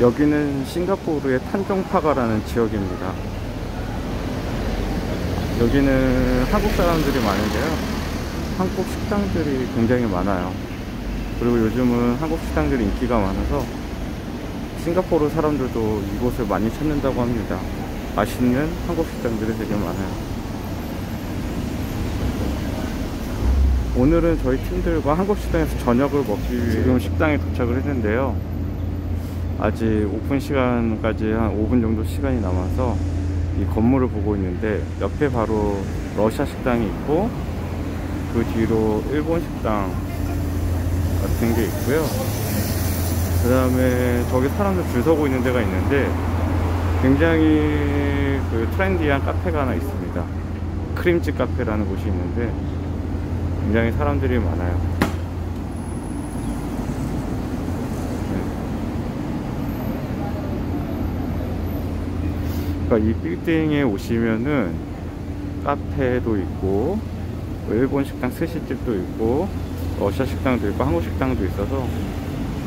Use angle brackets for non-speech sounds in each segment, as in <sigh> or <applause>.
여기는 싱가포르의 탄종파가라는 지역입니다. 여기는 한국 사람들이 많은데요. 한국 식당들이 굉장히 많아요. 그리고 요즘은 한국 식당들이 인기가 많아서 싱가포르 사람들도 이곳을 많이 찾는다고 합니다. 맛있는 한국 식당들이 되게 많아요. 오늘은 저희 팀들과 한국 식당에서 저녁을 먹기 위해 지금 식당에 도착을 했는데요. 아직 오픈 시간까지 한 5분 정도 시간이 남아서 이 건물을 보고 있는데 옆에 바로 러시아 식당이 있고 그 뒤로 일본 식당 같은 게 있고요. 그 다음에 저기 사람들 줄 서고 있는 데가 있는데 굉장히 그 트렌디한 카페가 하나 있습니다. 크림즈 카페라는 곳이 있는데 굉장히 사람들이 많아요. 그러니까 이 빌딩에 오시면은 카페도 있고 뭐 일본 식당 스시집도 있고 러시아 식당도 있고 한국 식당도 있어서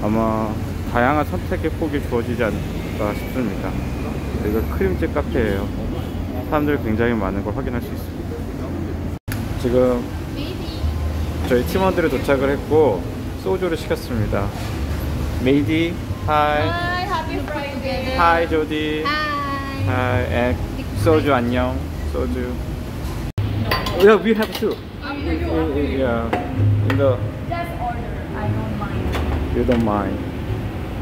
아마 다양한 선택의 폭이 주어지지 않을까 싶습니다. 여기가 크림집 카페예요. 사람들이 굉장히 많은 걸 확인할 수 있습니다. 지금 저희 팀원들이 도착을 했고 소주를 시켰습니다. 메이디, 하이. 하이 조디. Hi. Hi, egg. Soju annyeong. Soju. Yeah, we have two. Yeah. In the. Order. I don't mind. You don't mind.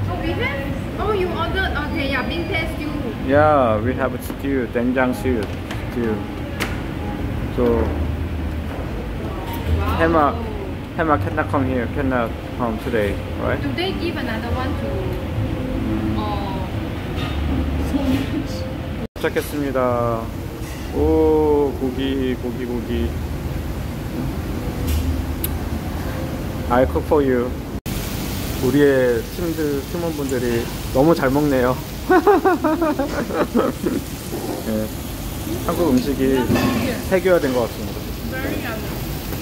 Oh, we have. Oh, you ordered. Okay, yeah. Bingtae stew. Yeah, we have stew. Doenjang stew. Stew. So. Wow. Emma, Emma cannot come here. Cannot come today, right? Do they give another one to? 도착했습니다. 오, 고기, 고기, 고기. I cook for you. 우리의 팀들, 팀원분들이 너무 잘 먹네요. <laughs> 네, 한국 음식이 해결된 것 같습니다.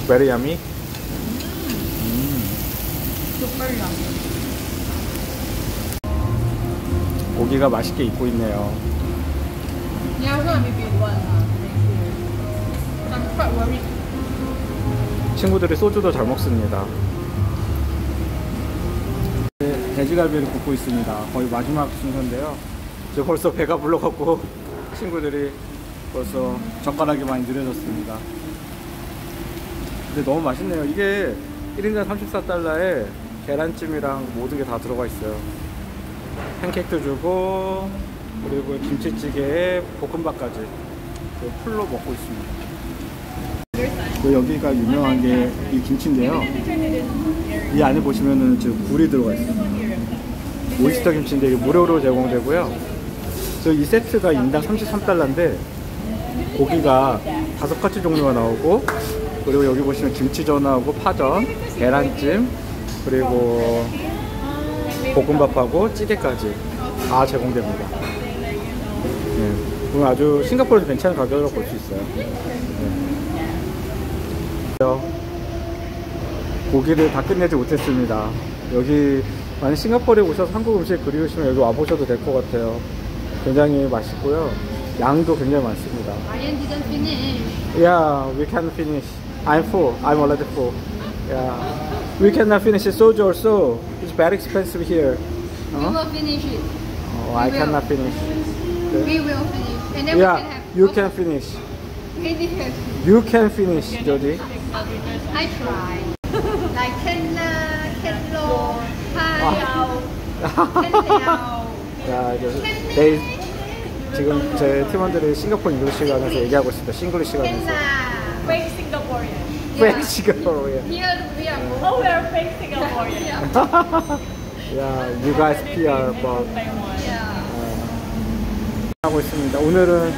Very yummy. Yummy. 고기가 맛있게 익고 있네요. Yeah, I'm gonna be one. Uh, next year. I'm quite worried. 친구들이 소주도 잘 먹습니다. 네, 돼지갈비를 굽고 있습니다. 거의 마지막 순서인데요. 저 벌써 배가 불러갖고 친구들이 벌써 젓가락이 많이 느려졌습니다. 근데 너무 맛있네요. 이게 1인당 34달러에 계란찜이랑 모든 게 다 들어가 있어요. 팬케이크도 주고 그리고 김치찌개에 볶음밥까지 그 풀로 먹고 있습니다. 그 여기가 유명한 게 이 김치인데요. 이 안에 보시면은 지금 굴이 들어가 있어요. 오이스터 김치인데 이게 무료로 제공되고요. 저이 세트가 인당 33달러인데 고기가 다섯 가지 종류가 나오고 그리고 여기 보시면 김치전하고 파전, 계란찜 그리고 볶음밥하고 찌개까지 다 제공됩니다. 네. 오늘 아주 싱가포르에서 괜찮은 가격으로 볼 수 있어요. 네. 고기를 다 끝내지 못했습니다. 여기 만약 싱가포르에 오셔서 한국 음식 그리우시면 여기 와보셔도 될 것 같아요. 굉장히 맛있고요. 양도 굉장히 많습니다. Ryan didn't finish. Yeah, we can finish. I'm full. I'm already full. Yeah. We cannot finish the soju also. It's very expensive here. We Huh? will finish it. Oh, I We cannot finish. We will finish. And then we can Yeah, have. you okay. can finish. We. You can finish, Jody. I try. like Kenla, Kenlo, Payao, Kenliao. 자, 이제 내일 지금 제 팀원들이 싱가포르 잉글리시 시간에서 얘기하고 있습니다. 싱글리시 시간에서. Fake Singaporean. 왜 싱가포르에? Here we are. Oh, we're fake Singaporean. Yeah, you guys PR, but Yeah. 하고 있습니다. 오늘은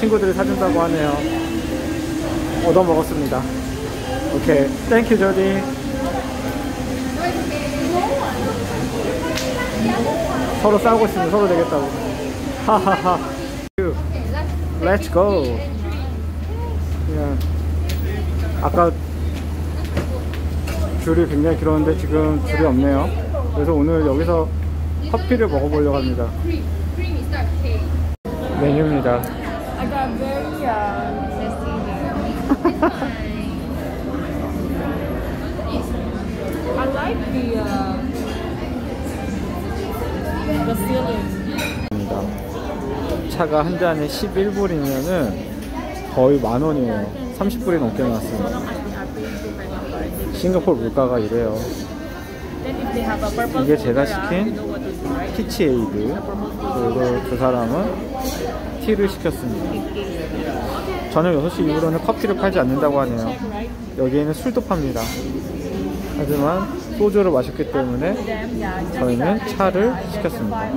친구들이 사준다고 하네요. 얻어 먹었습니다. 오케이, thank you 조디. 서로 싸우고 있습니다. 서로 내겠다고. 하하하. Let's 아까 줄이 굉장히 길었는데 지금 줄이 없네요. 그래서 오늘 여기서 커피를 먹어보려고 합니다. 메뉴입니다. I got very uh, I like the uh, the. 차가 한 잔에 11불이면은 거의 만 원이에요. 30불이 넘게 나왔습니다. 싱가포르 물가가 이래요. 이게 제가 시킨 티치에이드 그리고 두 사람은 티를 시켰습니다. 저녁 6시 이후로는 커피를 팔지 않는다고 하네요. 여기에는 술도 팝니다. 하지만 소주를 마셨기 때문에. 저희는 차를 시켰습니다.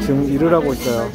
지금 일을 하고 있어요.